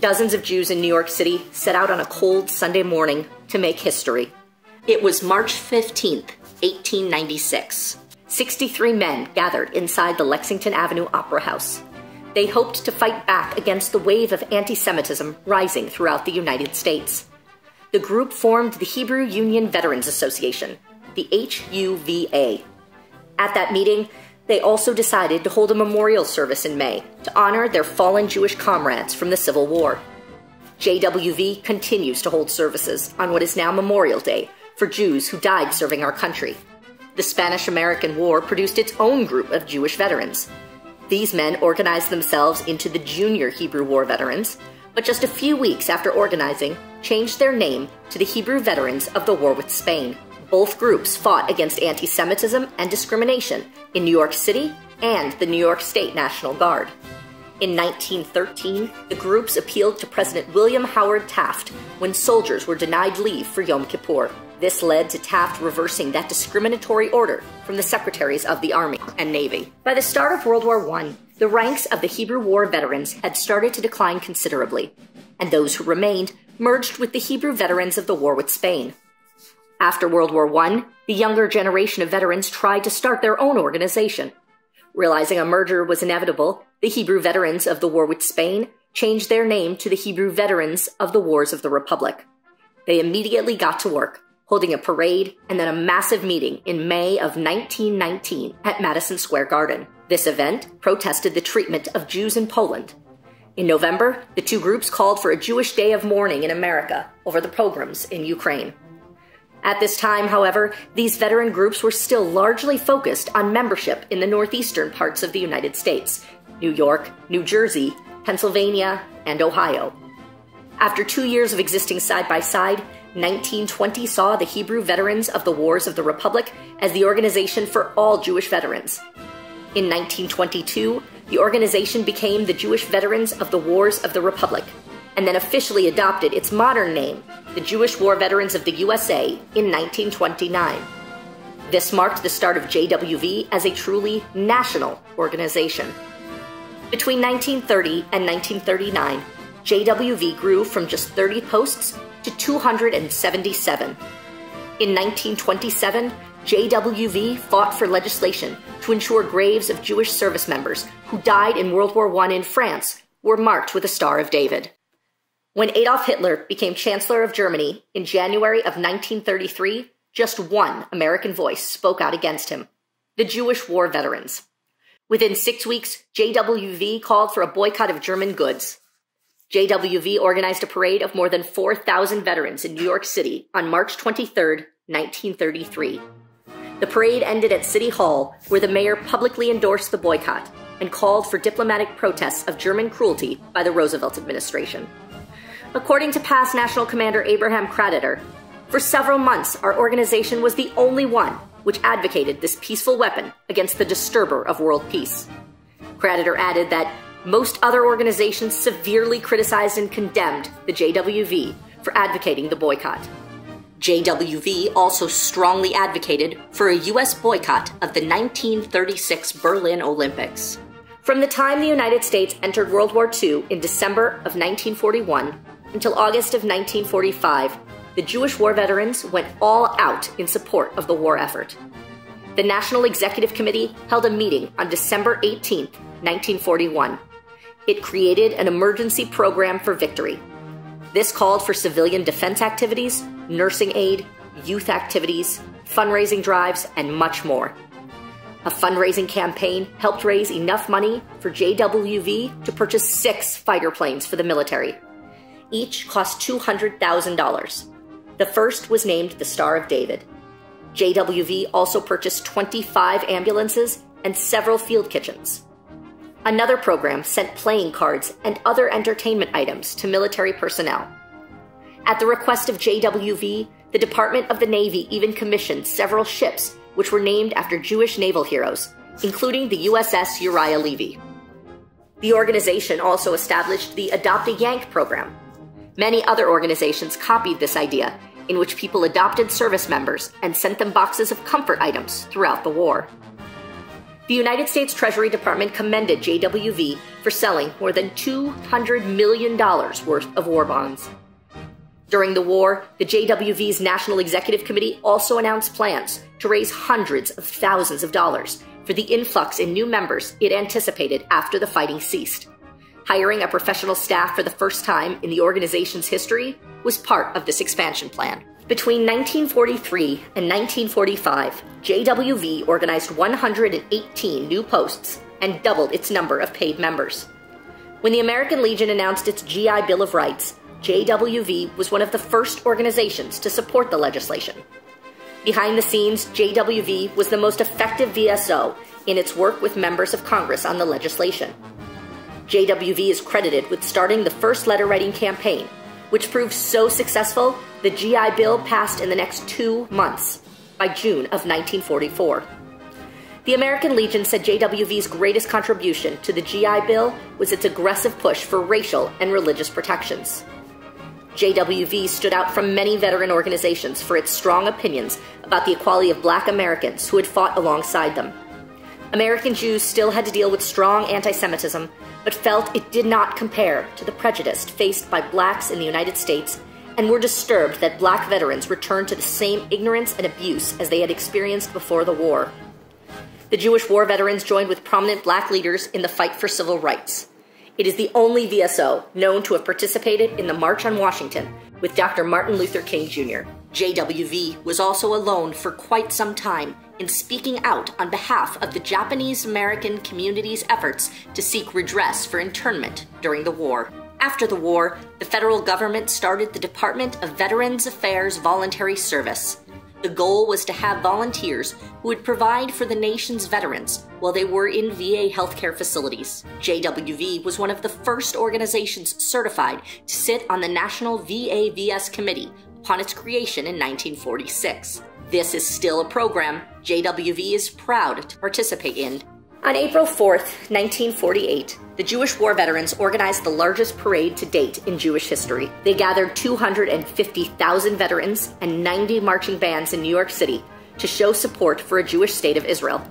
dozens of Jews in New York City set out on a cold Sunday morning to make history. It was March 15th, 1896. 63 men gathered inside the Lexington Avenue Opera House. They hoped to fight back against the wave of anti Semitism rising throughout the United States. The group formed the Hebrew Union Veterans Association, the HUVA. At that meeting, they also decided to hold a memorial service in May to honor their fallen Jewish comrades from the Civil War. JWV continues to hold services on what is now Memorial Day for Jews who died serving our country. The Spanish American War produced its own group of Jewish veterans. These men organized themselves into the Junior Hebrew War Veterans, but just a few weeks after organizing, changed their name to the Hebrew Veterans of the War with Spain. Both groups fought against anti Semitism and discrimination in New York City and the New York State National Guard. In 1913, the groups appealed to President William Howard Taft when soldiers were denied leave for Yom Kippur. This led to Taft reversing that discriminatory order from the secretaries of the Army and Navy. By the start of World War I, the ranks of the Hebrew War veterans had started to decline considerably, and those who remained merged with the Hebrew veterans of the war with Spain. After World War I, the younger generation of veterans tried to start their own organization. Realizing a merger was inevitable, the Hebrew veterans of the war with Spain changed their name to the Hebrew Veterans of the Wars of the Republic. They immediately got to work, holding a parade and then a massive meeting in May of 1919 at Madison Square Garden. This event protested the treatment of Jews in Poland. In November, the two groups called for a Jewish day of mourning in America over the pogroms in Ukraine. At this time, however, these veteran groups were still largely focused on membership in the northeastern parts of the United States New York, New Jersey, Pennsylvania, and Ohio. After two years of existing side by side, 1920 saw the Hebrew Veterans of the Wars of the Republic as the organization for all Jewish veterans. In 1922, the organization became the Jewish Veterans of the Wars of the Republic, and then officially adopted its modern name, the Jewish War Veterans of the USA, in 1929. This marked the start of JWV as a truly national organization. Between 1930 and 1939, JWV grew from just 30 posts to 277. In 1927, JWV fought for legislation to ensure graves of Jewish service members who died in World War I in France were marked with a Star of David. When Adolf Hitler became Chancellor of Germany in January of 1933, just one American voice spoke out against him the Jewish war veterans. Within six weeks, JWV called for a boycott of German goods. JWV organized a parade of more than 4,000 veterans in New York City on March 23, 1933. The parade ended at City Hall, where the mayor publicly endorsed the boycott and called for diplomatic protests of German cruelty by the Roosevelt administration. According to past National Commander Abraham Kraditer, for several months our organization was the only one which advocated this peaceful weapon against the disturber of world peace. Kraditer added that most other organizations severely criticized and condemned the JWV for advocating the boycott. JWV also strongly advocated for a U.S. boycott of the 1936 Berlin Olympics. From the time the United States entered World War II in December of 1941 until August of 1945, the Jewish war veterans went all out in support of the war effort. The National Executive Committee held a meeting on December 18, 1941 it created an emergency program for victory. This called for civilian defense activities, nursing aid, youth activities, fundraising drives, and much more. A fundraising campaign helped raise enough money for JWV to purchase six fighter planes for the military. Each cost $200,000. The first was named the Star of David. JWV also purchased 25 ambulances and several field kitchens. Another program sent playing cards and other entertainment items to military personnel. At the request of JWV, the Department of the Navy even commissioned several ships which were named after Jewish naval heroes, including the USS Uriah Levy. The organization also established the Adopt a Yank program. Many other organizations copied this idea, in which people adopted service members and sent them boxes of comfort items throughout the war. The United States Treasury Department commended JWV for selling more than $200 million worth of war bonds. During the war, the JWV's National Executive Committee also announced plans to raise hundreds of thousands of dollars for the influx in new members it anticipated after the fighting ceased. Hiring a professional staff for the first time in the organization's history was part of this expansion plan. Between 1943 and 1945, JWV organized 118 new posts and doubled its number of paid members. When the American Legion announced its GI Bill of Rights, JWV was one of the first organizations to support the legislation. Behind the scenes, JWV was the most effective VSO in its work with members of Congress on the legislation. JWV is credited with starting the first letter writing campaign, which proved so successful the GI Bill passed in the next two months, by June of 1944. The American Legion said JWV's greatest contribution to the GI Bill was its aggressive push for racial and religious protections. JWV stood out from many veteran organizations for its strong opinions about the equality of black Americans who had fought alongside them. American Jews still had to deal with strong anti Semitism, but felt it did not compare to the prejudice faced by blacks in the United States and were disturbed that black veterans returned to the same ignorance and abuse as they had experienced before the war. The Jewish war veterans joined with prominent black leaders in the fight for civil rights. It is the only VSO known to have participated in the March on Washington with Dr. Martin Luther King Jr. JWV was also alone for quite some time in speaking out on behalf of the Japanese American community's efforts to seek redress for internment during the war. After the war, the federal government started the Department of Veterans Affairs Voluntary Service. The goal was to have volunteers who would provide for the nation's veterans while they were in VA healthcare facilities. JWV was one of the first organizations certified to sit on the National VA VS Committee upon its creation in 1946. This is still a program JWV is proud to participate in on April 4, 1948, the Jewish war veterans organized the largest parade to date in Jewish history. They gathered 250,000 veterans and 90 marching bands in New York City to show support for a Jewish state of Israel.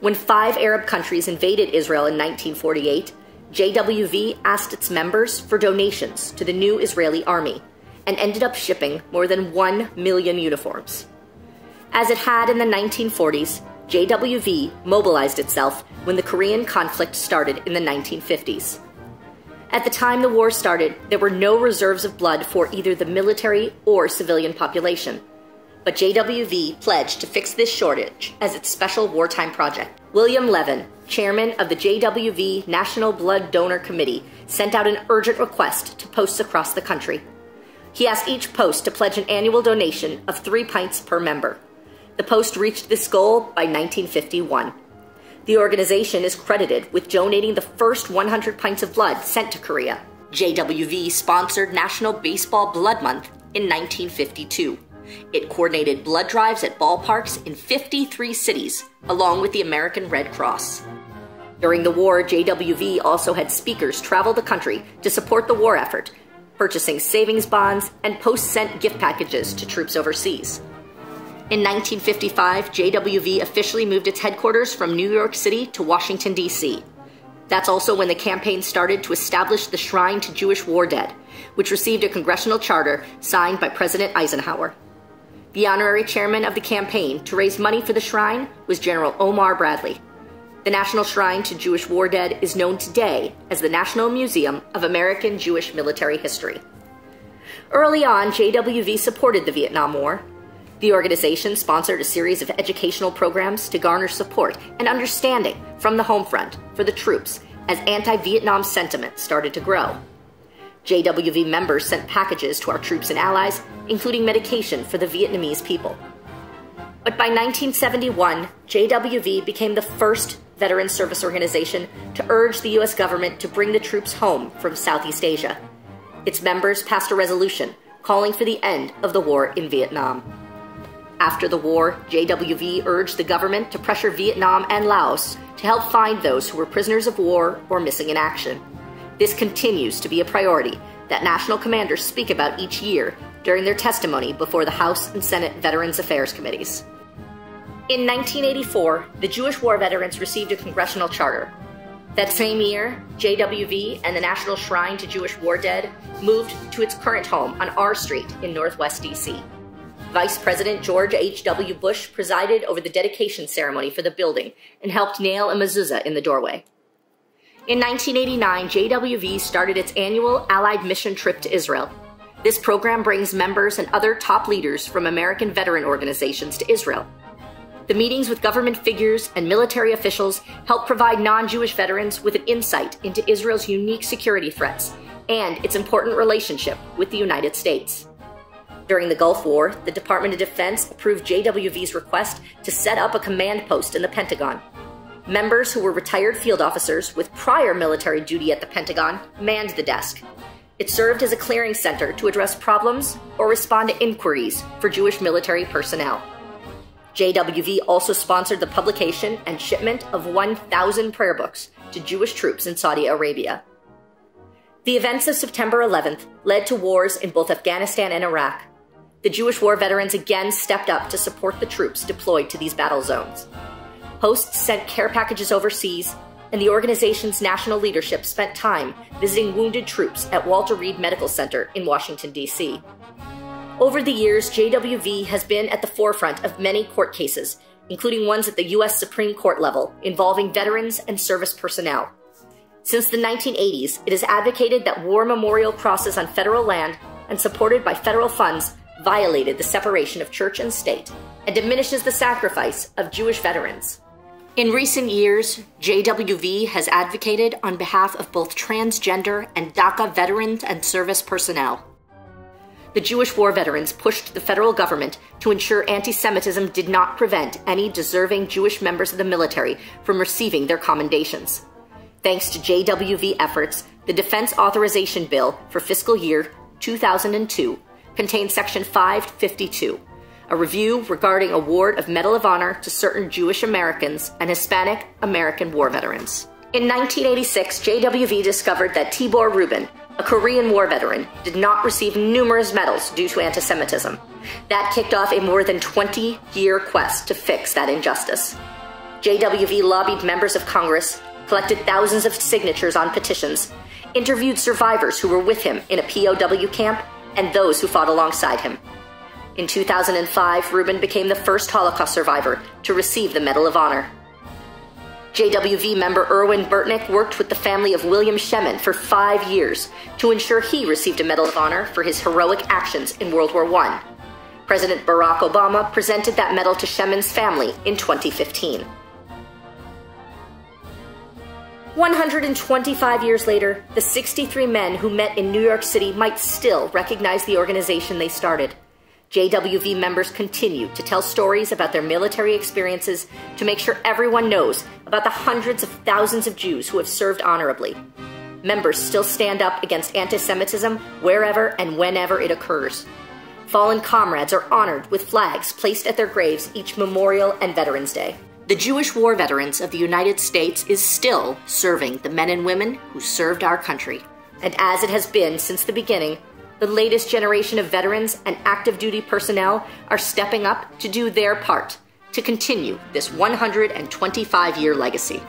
When five Arab countries invaded Israel in 1948, JWV asked its members for donations to the new Israeli army and ended up shipping more than 1 million uniforms. As it had in the 1940s, JWV mobilized itself when the Korean conflict started in the 1950s. At the time the war started, there were no reserves of blood for either the military or civilian population. But JWV pledged to fix this shortage as its special wartime project. William Levin, chairman of the JWV National Blood Donor Committee, sent out an urgent request to posts across the country. He asked each post to pledge an annual donation of three pints per member. The Post reached this goal by 1951. The organization is credited with donating the first 100 pints of blood sent to Korea. JWV sponsored National Baseball Blood Month in 1952. It coordinated blood drives at ballparks in 53 cities, along with the American Red Cross. During the war, JWV also had speakers travel the country to support the war effort, purchasing savings bonds and post sent gift packages to troops overseas. In 1955, JWV officially moved its headquarters from New York City to Washington, D.C. That's also when the campaign started to establish the Shrine to Jewish War Dead, which received a congressional charter signed by President Eisenhower. The honorary chairman of the campaign to raise money for the shrine was General Omar Bradley. The National Shrine to Jewish War Dead is known today as the National Museum of American Jewish Military History. Early on, JWV supported the Vietnam War, the organization sponsored a series of educational programs to garner support and understanding from the home front for the troops as anti Vietnam sentiment started to grow. JWV members sent packages to our troops and allies, including medication for the Vietnamese people. But by 1971, JWV became the first veteran service organization to urge the U.S. government to bring the troops home from Southeast Asia. Its members passed a resolution calling for the end of the war in Vietnam. After the war, JWV urged the government to pressure Vietnam and Laos to help find those who were prisoners of war or missing in action. This continues to be a priority that national commanders speak about each year during their testimony before the House and Senate Veterans Affairs Committees. In 1984, the Jewish war veterans received a congressional charter. That same year, JWV and the National Shrine to Jewish War Dead moved to its current home on R Street in Northwest DC. Vice President George H.W. Bush presided over the dedication ceremony for the building and helped nail a mezuzah in the doorway. In 1989, JWV started its annual Allied mission trip to Israel. This program brings members and other top leaders from American veteran organizations to Israel. The meetings with government figures and military officials help provide non Jewish veterans with an insight into Israel's unique security threats and its important relationship with the United States. During the Gulf War, the Department of Defense approved JWV's request to set up a command post in the Pentagon. Members who were retired field officers with prior military duty at the Pentagon manned the desk. It served as a clearing center to address problems or respond to inquiries for Jewish military personnel. JWV also sponsored the publication and shipment of 1,000 prayer books to Jewish troops in Saudi Arabia. The events of September 11th led to wars in both Afghanistan and Iraq, the Jewish war veterans again stepped up to support the troops deployed to these battle zones. Hosts sent care packages overseas, and the organization's national leadership spent time visiting wounded troops at Walter Reed Medical Center in Washington, D.C. Over the years, JWV has been at the forefront of many court cases, including ones at the U.S. Supreme Court level involving veterans and service personnel. Since the 1980s, it has advocated that war memorial crosses on federal land and supported by federal funds violated the separation of church and state and diminishes the sacrifice of Jewish veterans. In recent years, JWV has advocated on behalf of both transgender and DACA veterans and service personnel. The Jewish war veterans pushed the federal government to ensure anti Semitism did not prevent any deserving Jewish members of the military from receiving their commendations. Thanks to JWV efforts, the Defense Authorization Bill for fiscal year 2002 contains Section 552, a review regarding award of Medal of Honor to certain Jewish Americans and Hispanic American war veterans. In 1986, JWV discovered that Tibor Rubin, a Korean War veteran, did not receive numerous medals due to anti Semitism. That kicked off a more than 20 year quest to fix that injustice. JWV lobbied members of Congress, collected thousands of signatures on petitions, interviewed survivors who were with him in a POW camp, and those who fought alongside him. In 2005, Rubin became the first Holocaust survivor to receive the Medal of Honor. JWV member Erwin Burtnick worked with the family of William Shemin for five years to ensure he received a Medal of Honor for his heroic actions in World War I. President Barack Obama presented that medal to Shemin's family in 2015. 125 years later, the 63 men who met in New York City might still recognize the organization they started. JWV members continue to tell stories about their military experiences to make sure everyone knows about the hundreds of thousands of Jews who have served honorably. Members still stand up against anti Semitism wherever and whenever it occurs. Fallen comrades are honored with flags placed at their graves each Memorial and Veterans Day. The Jewish war veterans of the United States is still serving the men and women who served our country. And as it has been since the beginning, the latest generation of veterans and active duty personnel are stepping up to do their part to continue this 125 year legacy.